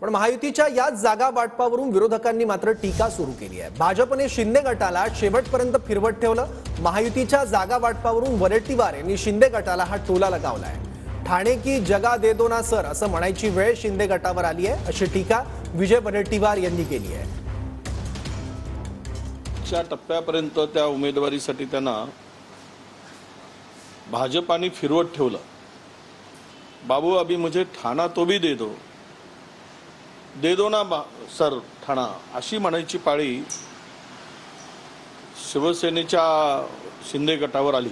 पण महायुतीच्या याच जागा वाटपावरून विरोधकांनी मात्र टीका सुरू केली आहे. भाजपने शिंदे गटाला शेवटपर्यंत फिरवत ठेवलं. महायुतीच्या जागा वाटपावरून वडेट्टीवार यांनी शिंदे गटाला हा टोला लगावलाय ठाणे की जगा दे दो ना सर असं म्हणायची वेळ शिंदे गटावर आली आहे अशी टीका विजय वडेट्टीवार यांनी केली आहे. च्या टप्प्यापर्यंत त्या उमेदवारीसाठी त्यांना भाजपाने फिरवत ठेवलं. बाबू अभी मुझे ठाणा तो भी दे दो. दे दो ना सर ठाणा. अशी म्हणायची पाळी शिवसेनेच्या शिंदे गटावर आली.